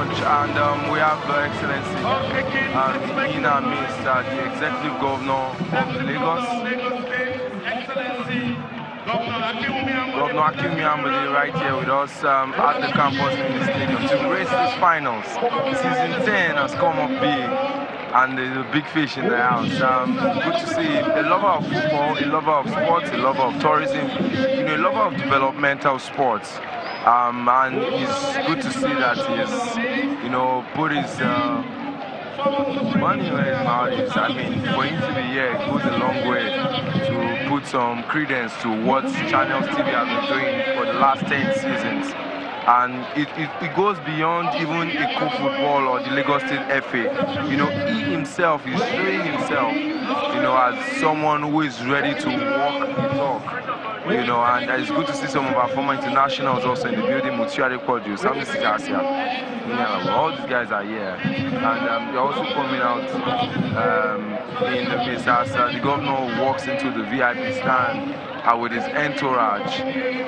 the bunch, and um, we have Her Excellency um, in our midst, uh, the Executive Governor of Lagos. Governor Akim Yambade right here with us um, at the campus in the stadium to grace these finals. Season 10 has come up big and a big fish in the house. Um, good to see a lover of football, a lover of sports, a lover of tourism, you know, a lover of developmental sports. Um, and it's good to see that he's, you know, put his uh, money where his mouth is. I mean, for him to be here, it goes a long way to put some credence to what Channels TV has been doing for the last 10 seasons and it, it, it, goes beyond even Eko football or the Lagos State FA. You know, he himself is showing himself, you know, as someone who is ready to walk the talk. You know, and it's good to see some of our former internationals also in the building. Mutiu Adepoju, Sami Siasia, yeah, all these guys are here. And um, they're also coming out um, in the as uh, the governor walks into the VIP stand uh, with his entourage.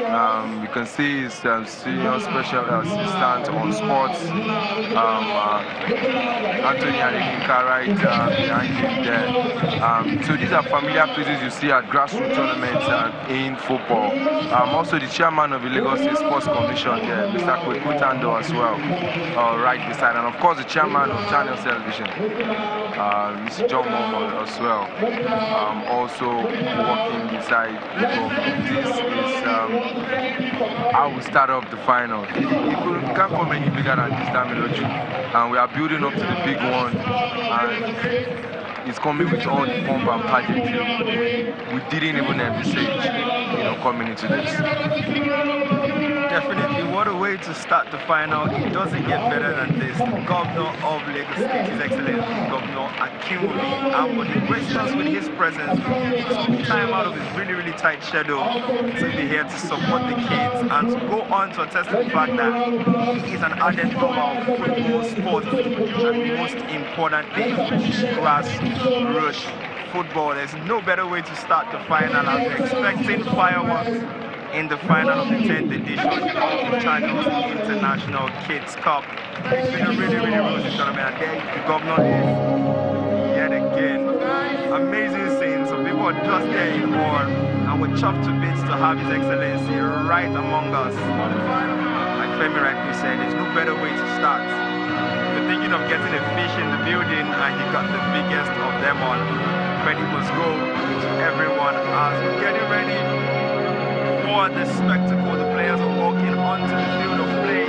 Um, you can see his um, senior special assistant on sports, um, uh, Anthony Adekinka right uh, behind him there. Um, so these are familiar faces you see at grassroots tournaments uh, in football. Um, also the chairman of the Lagos Sports Commission there, Mr. Kweku Tando as well, uh, right beside. And of course the chairman of Channel Television, uh, Mr. John Momoh as well, um, also working beside this is um, how we start off the final. It, can't come any bigger than this Damiloju. And we are building up to the big one. And it's coming with all the pomp and pageantry. We didn't even envisage, you know, coming into this definitely. What a way to start the final. It doesn't get better than this. Governor of Lagos State, His Excellency Governor Akinwumi Ambode, gracing us with his presence. Took time out of his really, really tight schedule to be here to support the kids and to go on to attest to the fact that he is an ardent lover of football, sport, and most importantly, grassroots football. There's no better way to start the final we're expecting fireworks in the final of the 10th edition of the International Kids Cup. It's been a really, really rosy tournament, and there the governor is yet again. Amazing scenes. So people are just there in awe, and we're chuffed to bits to have His Excellency right among us. Like Femi rightly said, there's no better way to start. You're thinking of getting a fish in the building, and you got the biggest of them all. Credit must go to everyone as we're getting ready for the spectacle. The players are walking onto the field of play.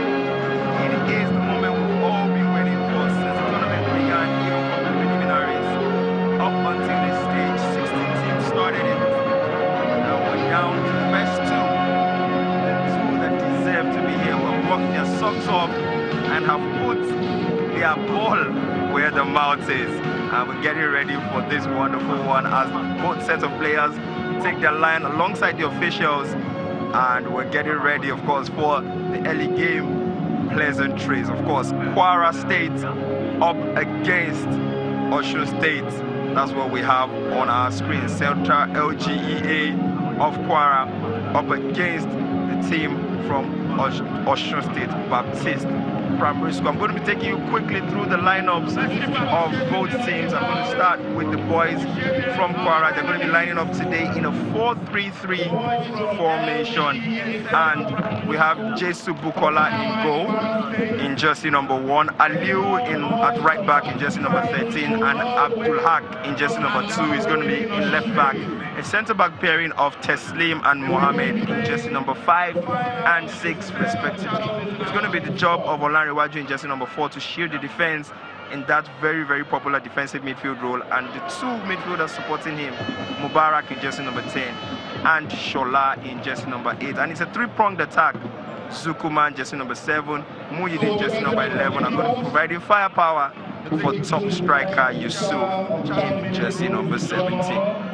It is the moment we've all been waiting for since the tournament began, even from the preliminaries up until this stage. 16 teams started it. Now we're down to the best two. The two that deserve to be here will walk their socks off and have put their ball where the mouth is. And we're getting ready for this wonderful one as both sets of players take their line alongside the officials and we're getting ready of course for the early game. Pleasantries of course. Kwara State up against Osun State. That's what we have on our screen. Central LGEA of Kwara up against the team from Osun State Baptist Primary School. I'm going to be taking you quickly through the lineups of both teams. I'm going to start with the boys from Kwara. They're going to be lining up today in a 4-3-3 formation. And we have Jesu Bukola in goal in jersey number 1, Aliu in, at right back in jersey number 13, and Abdul Haq in jersey number 2 is going to be in left back. A centre back pairing of Teslim and Mohamed in jersey number 5 and 6 respectively. It's going to be the job of Olanrewaju in jersey number 4 to shield the defence in that very, very popular defensive midfield role. And the two midfielders supporting him, Mubarak in jersey number 10 and Shola in jersey number 8. And it's a three-pronged attack. Zukuman jersey number 7, Muyidin jersey number 11 are going to be providing firepower for top striker Yusuf in jersey number 17.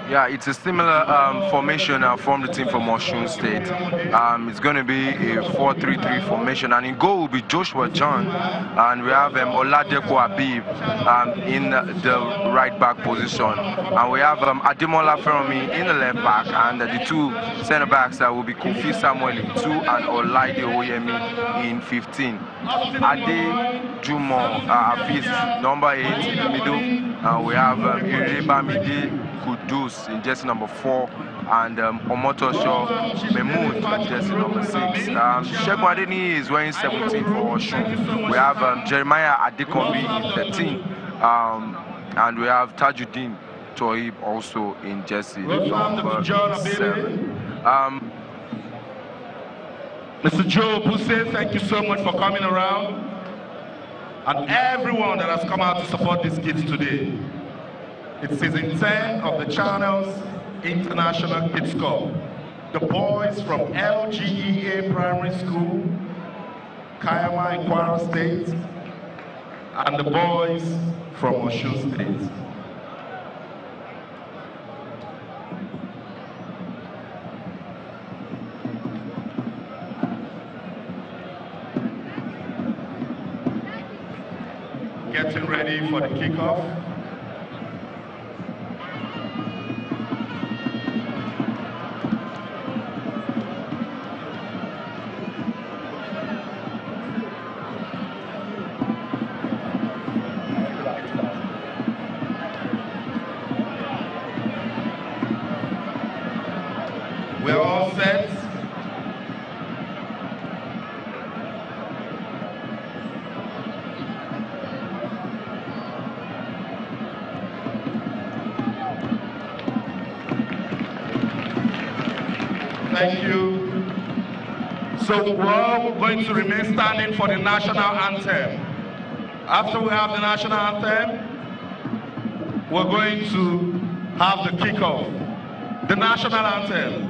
Yeah, it's a similar um, formation uh, from the team from Osun State. Um, it's going to be a 4-3-3 formation, and in goal will be Joshua John, and we have um, Oladeko Abib um, in the right back position, and we have um, Ademola Feromi in the left back, and uh, the two centre backs uh, will be Kofi Samuel in 2 and Olaide Oyemi in 15. Ade Jumo uh, number 8 in the middle, and we have um, Irebamide Kudus in jersey number four, and um, Omotosho Mahmoud in jersey number six. Um, Shegun Adeni is wearing 17 for Osun. We have um, Jeremiah Adekombi in 13, um, and we have Tajuddin Toib also in jersey number seven. Um, Mr. Joe Buse, thank you so much for coming around. And everyone that has come out to support these kids today. It's season 10 of the channel's International Kids Cup. The boys from LGEA Primary School, Kayama in Kwara State, and the boys from Osun State. Getting ready for the kickoff. Thank you. So we're all going to remain standing for the national anthem. After we have the national anthem, we're going to have the kickoff. The national anthem.